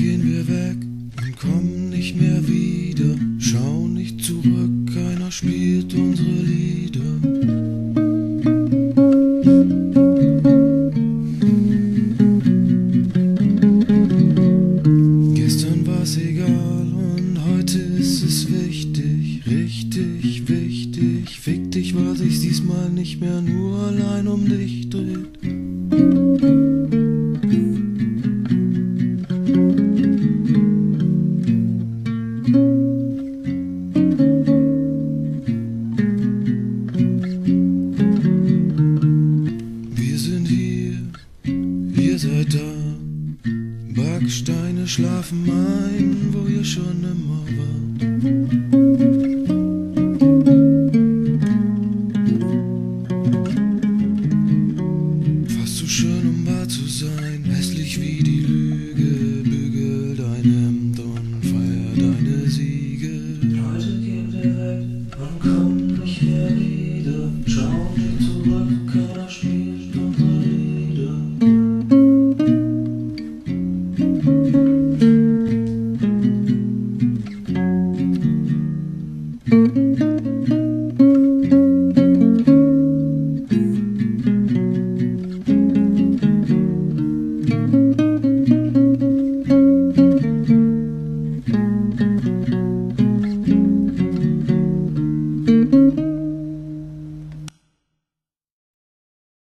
Gehen wir weg und kommen nicht mehr wieder. Schau nicht zurück, keiner spielt unsere Lieder. Gestern war's egal und heute ist es wichtig, richtig wichtig. Fick dich, weil sich diesmal nicht mehr nur allein seid da. Backsteine schlafen ein, wo ihr schon immer wart. Fast zu schön, um wahr zu sein, hässlich wie die Lüge.